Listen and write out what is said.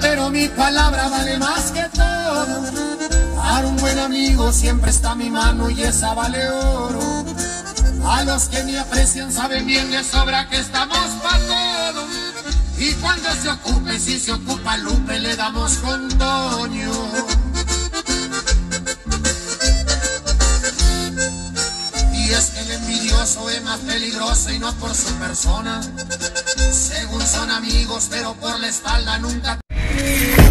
Pero mi palabra vale más que todo. Para un buen amigo siempre está mi mano y esa vale oro. A los que me aprecian saben bien de sobra que estamos para todo. Y cuando se ocupe, si se ocupa Lupe, le damos con Toño. Y es que el envidioso es más peligroso y no por su persona. Según son amigos, pero por la espalda nunca. Thank you.